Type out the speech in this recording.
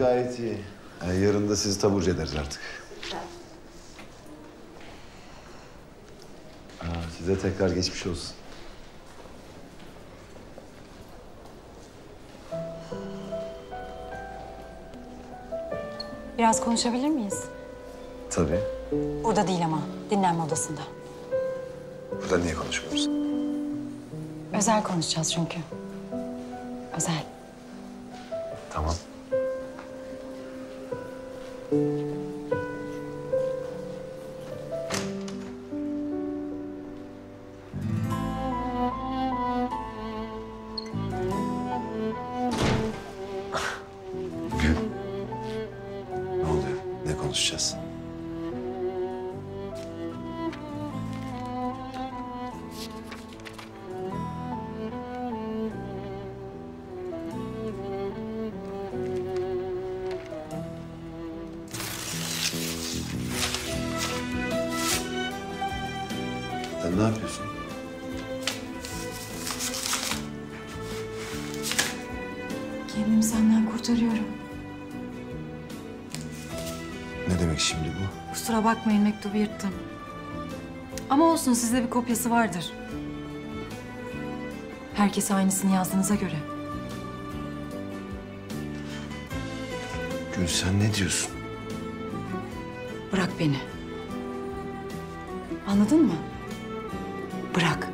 gayet iyi. Yani yarın da sizi taburcu ederiz artık. Aa, size tekrar geçmiş olsun. Biraz konuşabilir miyiz? Tabii. Burada değil ama, dinlenme odasında. Burada niye konuşmuyoruz? Özel konuşacağız çünkü. Özel. Tamam. Gül. Ne oluyor? Ne konuşacağız? Sen ne yapıyorsun? Kendimi senden kurtarıyorum. Ne demek şimdi bu? Kusura bakmayın mektubu yırttım. Ama olsun sizde bir kopyası vardır. Herkese aynısını yazdığınıza göre. Gül sen ne diyorsun? Bırak beni. Anladın mı? Bırak.